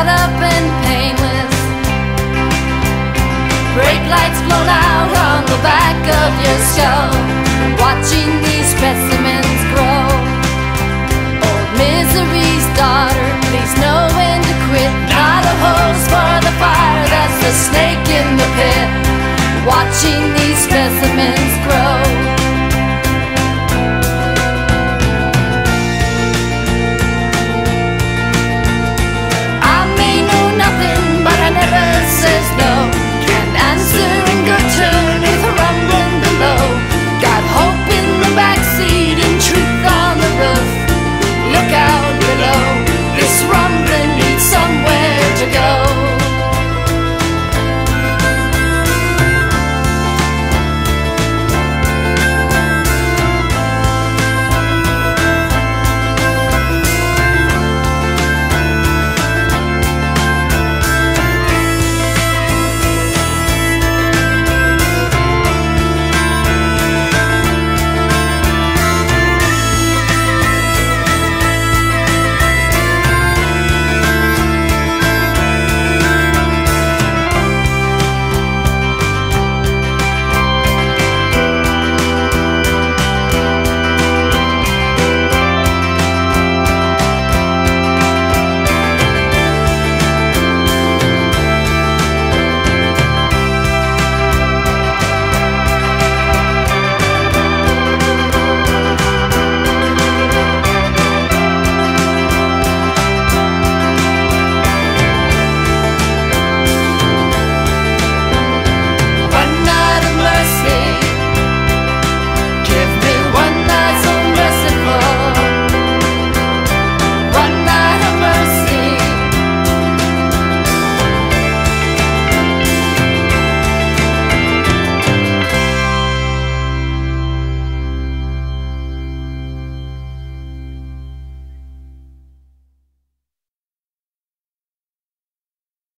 caught up and painless. Brake lights blown out on the back of your skull. Watching these specimens.